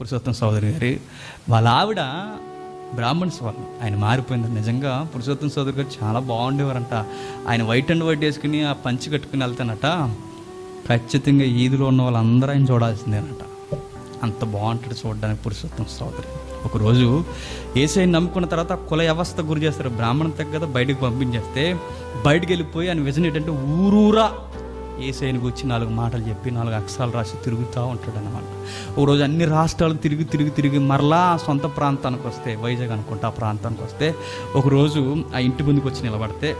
పురుషోత్తం సోదరి గారి వాళ్ళ ఆవిడ బ్రాహ్మణ్స్ వాళ్ళు ఆయన మారిపోయింది. నిజంగా పురుషోత్తం సోదరి గారు చాలా బాగుండేవారంట. ఆయన వైట్ అండ్ వైట్ వేసుకుని ఆ పంచి కట్టుకుని వెళ్తానట. ఖచ్చితంగా ఈదులో ఉన్న వాళ్ళందరూ ఆయన చూడాల్సిందేనట. అంత బాగుంటాడు చూడడానికి పురుషోత్తం సోదరి. ఒకరోజు ఏసైని నమ్ముకున్న తర్వాత కుల వ్యవస్థ గురి చేస్తారు. బ్రాహ్మణం తగ్గ బయటకు పంపించేస్తే బయటికి వెళ్ళిపోయి ఆయన విజన్ ఏంటంటే ఊరూరా ఏసైని వచ్చి నాలుగు మాటలు చెప్పి నాలుగు అక్షరాలు రాసి తిరుగుతూ ఉంటాడు అనమాట ఒకరోజు అన్ని రాష్ట్రాలు తిరిగి తిరిగి తిరిగి మరలా సొంత ప్రాంతానికి వస్తే వైజాగ్ అనుకుంటా ఆ ప్రాంతానికి వస్తే ఒకరోజు ఆ ఇంటి ముందుకు వచ్చి నిలబడితే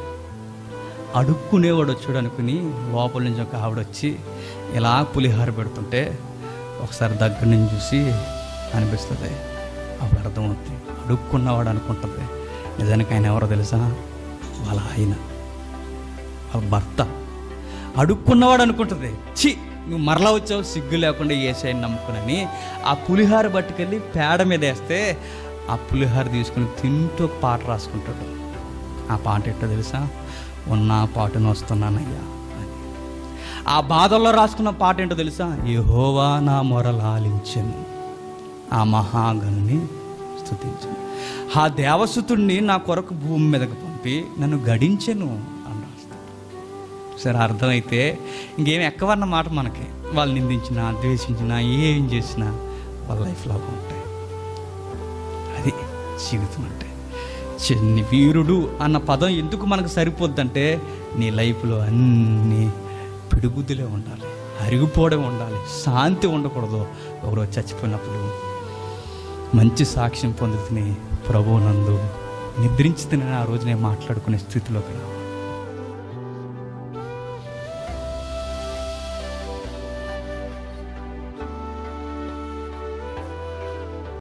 అడుక్కునేవాడు వచ్చాడు అనుకుని లోపల నుంచి ఒక ఆవిడ వచ్చి ఇలా పులిహార పెడుతుంటే ఒకసారి దగ్గర నుంచి చూసి అనిపిస్తుంది అప్పుడు అర్థమవుతుంది అడుక్కున్నవాడు అనుకుంటుంది. నిజానికి ఆయన ఎవరో తెలుసా? వాళ్ళ ఆయన. వాళ్ళ భర్త. అడుక్కున్నవాడు అనుకుంటుంది. చి నువ్వు మరలా వచ్చావు సిగ్గు లేకుండా ఏసైని నమ్ముకునని. ఆ పులిహార పట్టుకెళ్ళి పేడ మీద వేస్తే ఆ పులిహార తీసుకుని తింటూ ఒక పాట రాసుకుంటాడు. ఆ పాట ఎట్టో తెలుసా? ఉన్న పాటను వస్తున్నానయ్యా ఆ బాధల్లో రాసుకున్న పాట ఏంటో తెలుసా? యహోవా నా మొరలాలించను ఆ మహాగణుని స్తుతించను. ఆ దేవసుతుణ్ణి నా కొరకు భూమి మీదకు పంపి నన్ను గడించెను సరే అర్థమైతే ఇంకేం ఎక్కవన్న మాట మనకి. వాళ్ళు నిందించినా ద్వేషించినా ఏం చేసినా వాళ్ళ లైఫ్ లాగా ఉంటాయి. అది జీవితం అంటే. చెన్ని వీరుడు అన్న పదం ఎందుకు మనకు సరిపోద్దంటే నీ లైఫ్లో అన్ని పిడుగుద్దులే ఉండాలి అరిగిపోవడం ఉండాలి శాంతి ఉండకూడదు. ఒకరోజు చచ్చిపోయినప్పుడు మంచి సాక్ష్యం పొందుతుని ప్రభువునందు నిద్రించుతున్న ఆ రోజు నేను మాట్లాడుకునే స్థితిలోకి రావు